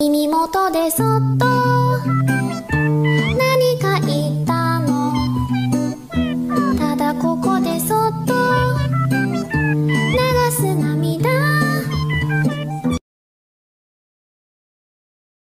耳元でそっと